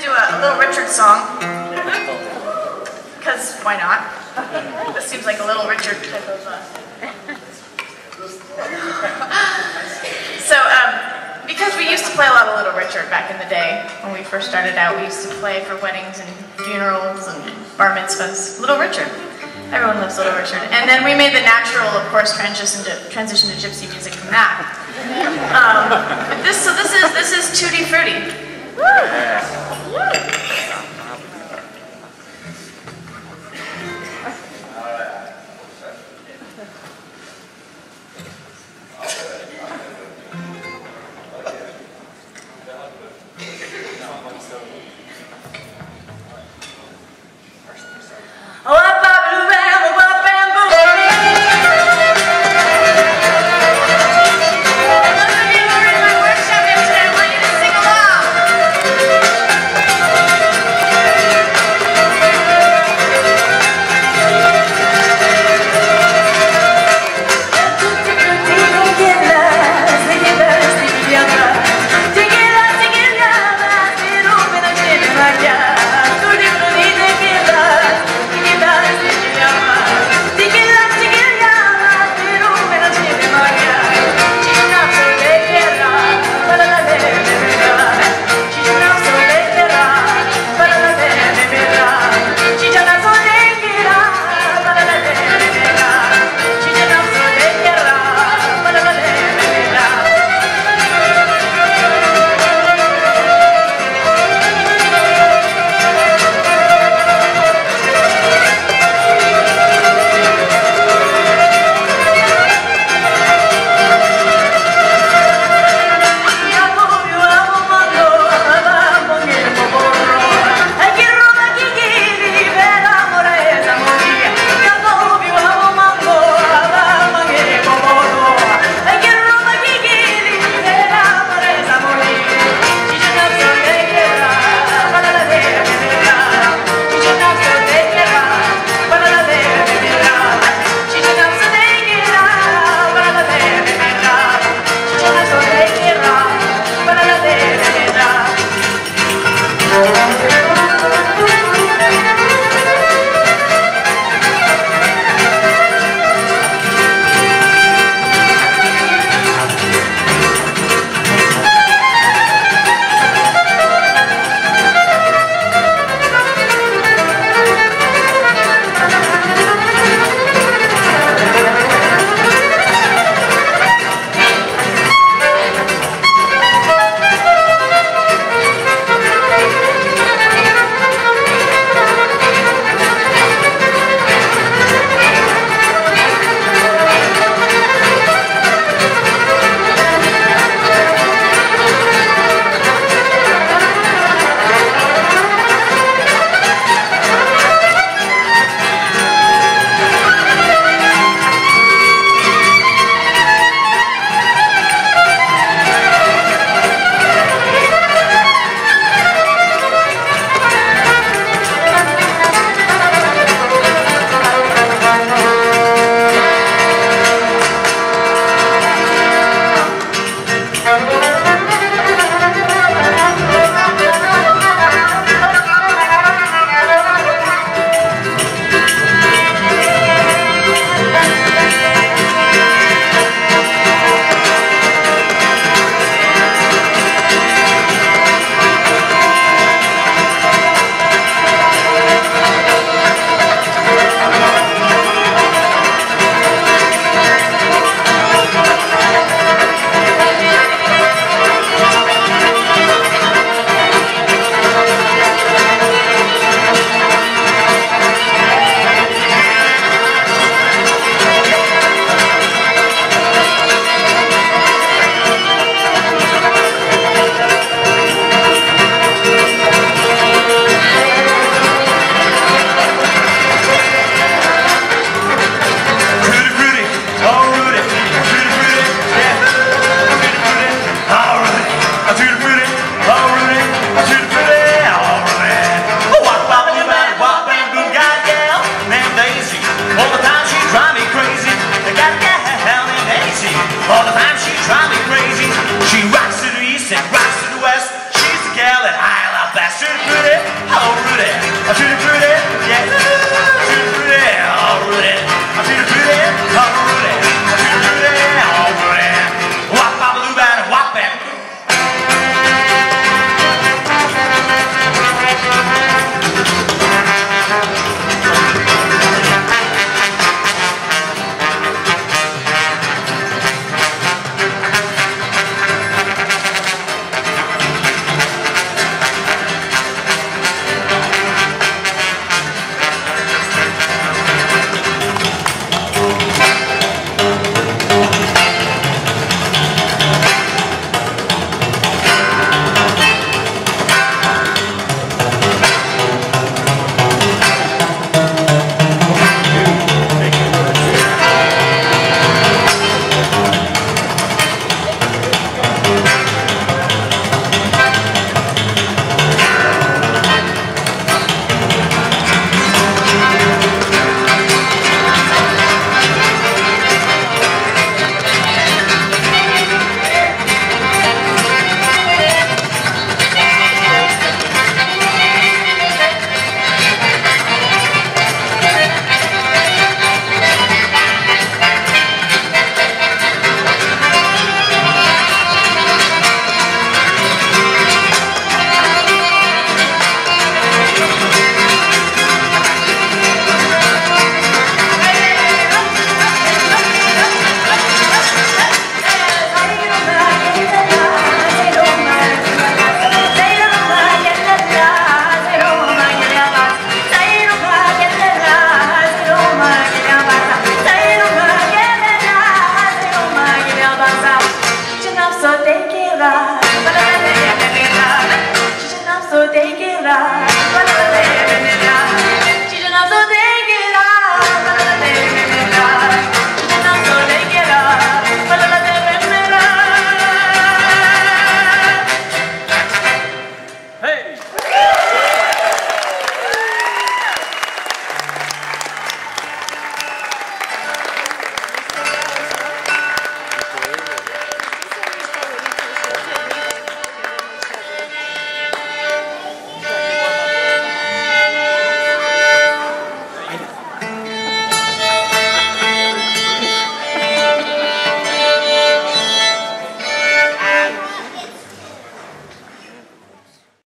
do a, a Little Richard song. Because why not? This seems like a Little Richard type of. Uh... so, um, because we used to play a lot of Little Richard back in the day when we first started out, we used to play for weddings and funerals and bar mitzvahs. Little Richard. Everyone loves Little Richard. And then we made the natural, of course, transition to, transition to gypsy music from that. Um, this, so this is this is Tutti Frutti. Those of